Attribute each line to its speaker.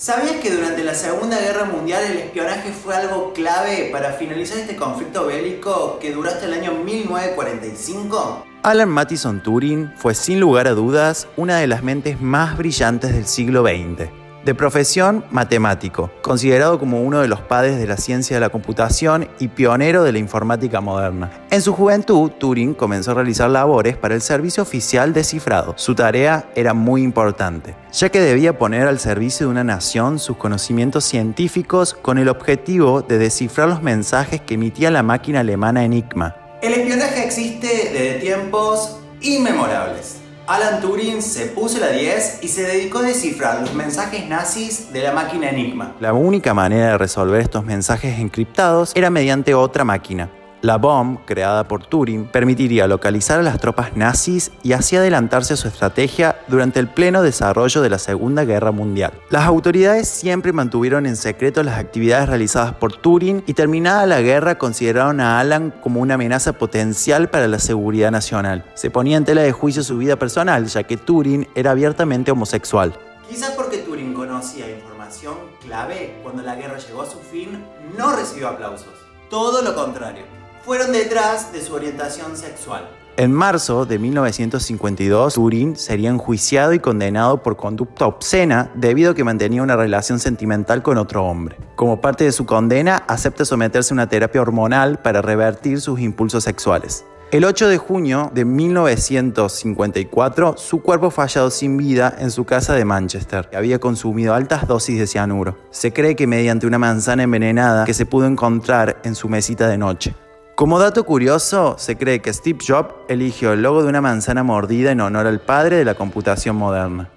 Speaker 1: ¿Sabías que durante la Segunda Guerra Mundial el espionaje fue algo clave para finalizar este conflicto bélico que duró hasta el año 1945?
Speaker 2: Alan Mattison Turing fue sin lugar a dudas una de las mentes más brillantes del siglo XX. De profesión, matemático, considerado como uno de los padres de la ciencia de la computación y pionero de la informática moderna. En su juventud, Turing comenzó a realizar labores para el Servicio Oficial de Cifrado. Su tarea era muy importante, ya que debía poner al servicio de una nación sus conocimientos científicos con el objetivo de descifrar los mensajes que emitía la máquina alemana Enigma.
Speaker 1: El espionaje existe desde tiempos inmemorables. Alan Turing se puso la 10 y se dedicó a descifrar los mensajes nazis de la máquina Enigma.
Speaker 2: La única manera de resolver estos mensajes encriptados era mediante otra máquina, la bomb, creada por Turing, permitiría localizar a las tropas nazis y así adelantarse a su estrategia durante el pleno desarrollo de la Segunda Guerra Mundial. Las autoridades siempre mantuvieron en secreto las actividades realizadas por Turing y terminada la guerra consideraron a Alan como una amenaza potencial para la seguridad nacional. Se ponía en tela de juicio su vida personal, ya que Turing era abiertamente homosexual.
Speaker 1: Quizás porque Turing conocía información clave cuando la guerra llegó a su fin, no recibió aplausos. Todo lo contrario fueron detrás de su orientación sexual.
Speaker 2: En marzo de 1952, Turing sería enjuiciado y condenado por conducta obscena debido a que mantenía una relación sentimental con otro hombre. Como parte de su condena, acepta someterse a una terapia hormonal para revertir sus impulsos sexuales. El 8 de junio de 1954, su cuerpo fue hallado sin vida en su casa de Manchester. Había consumido altas dosis de cianuro. Se cree que mediante una manzana envenenada que se pudo encontrar en su mesita de noche. Como dato curioso, se cree que Steve Jobs eligió el logo de una manzana mordida en honor al padre de la computación moderna.